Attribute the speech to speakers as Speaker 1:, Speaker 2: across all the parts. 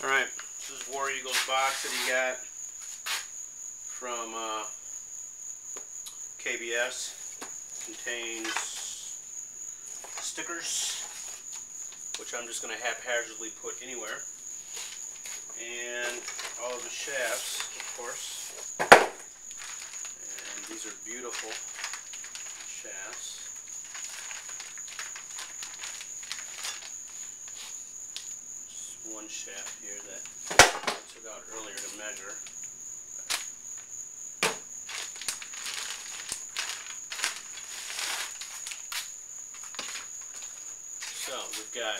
Speaker 1: Alright, this is War Eagle's box that he got from uh, KBS. Contains stickers, which I'm just going to haphazardly put anywhere. And all of the shafts, of course. And these are beautiful shafts. One shaft here that I took out earlier to measure. So we've got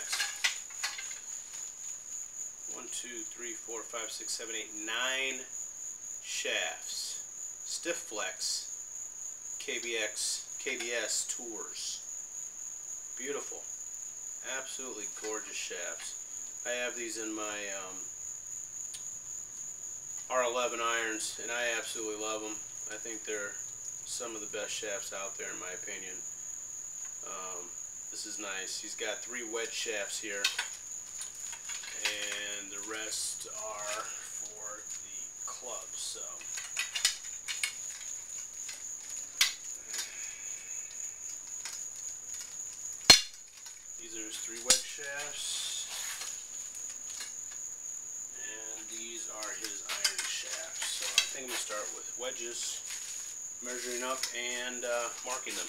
Speaker 1: one, two, three, four, five, six, seven, eight, nine shafts. Stiff Flex KBX KBS tours. Beautiful. Absolutely gorgeous shafts. I have these in my um, R11 irons, and I absolutely love them. I think they're some of the best shafts out there, in my opinion. Um, this is nice. He's got three wedge shafts here, and the rest are for the clubs. So. These are his three wedge shafts. are his iron shafts. So I think I'm going to start with wedges, measuring up and uh, marking them.